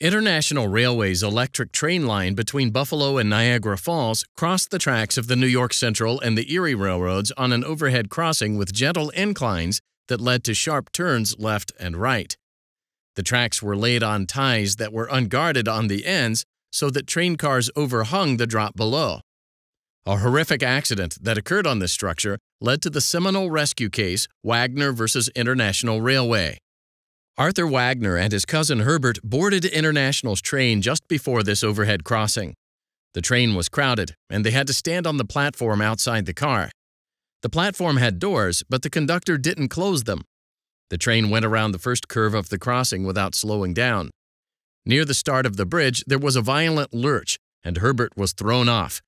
International Railway's electric train line between Buffalo and Niagara Falls crossed the tracks of the New York Central and the Erie Railroads on an overhead crossing with gentle inclines that led to sharp turns left and right. The tracks were laid on ties that were unguarded on the ends so that train cars overhung the drop below. A horrific accident that occurred on this structure led to the seminal rescue case Wagner versus International Railway. Arthur Wagner and his cousin Herbert boarded International's train just before this overhead crossing. The train was crowded, and they had to stand on the platform outside the car. The platform had doors, but the conductor didn't close them. The train went around the first curve of the crossing without slowing down. Near the start of the bridge, there was a violent lurch, and Herbert was thrown off.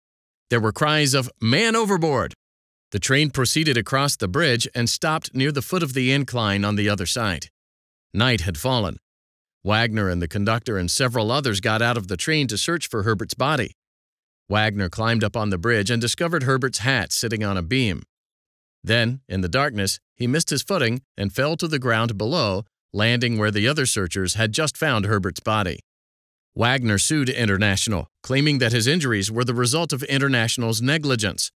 There were cries of, Man overboard! The train proceeded across the bridge and stopped near the foot of the incline on the other side. Night had fallen. Wagner and the conductor and several others got out of the train to search for Herbert's body. Wagner climbed up on the bridge and discovered Herbert's hat sitting on a beam. Then, in the darkness, he missed his footing and fell to the ground below, landing where the other searchers had just found Herbert's body. Wagner sued International, claiming that his injuries were the result of International's negligence.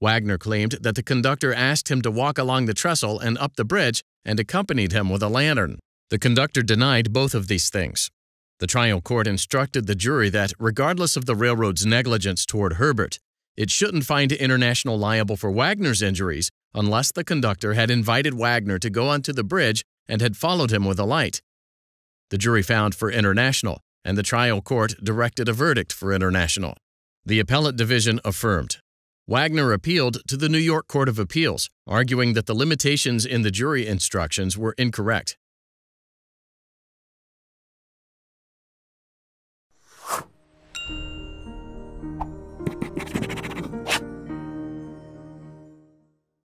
Wagner claimed that the conductor asked him to walk along the trestle and up the bridge and accompanied him with a lantern. The conductor denied both of these things. The trial court instructed the jury that, regardless of the railroad's negligence toward Herbert, it shouldn't find International liable for Wagner's injuries unless the conductor had invited Wagner to go onto the bridge and had followed him with a light. The jury found for International, and the trial court directed a verdict for International. The appellate division affirmed. Wagner appealed to the New York Court of Appeals, arguing that the limitations in the jury instructions were incorrect.